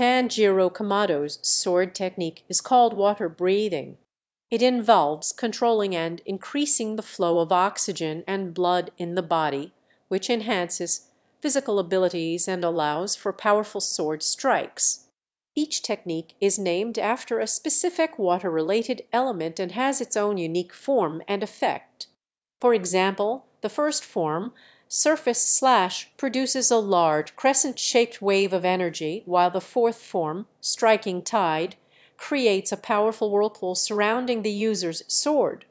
Tanjiro Kamado's sword technique is called water breathing. It involves controlling and increasing the flow of oxygen and blood in the body, which enhances physical abilities and allows for powerful sword strikes. Each technique is named after a specific water related element and has its own unique form and effect. For example, the first form, surface slash, produces a large, crescent shaped wave of energy, while the fourth form, striking tide, creates a powerful whirlpool surrounding the user's sword.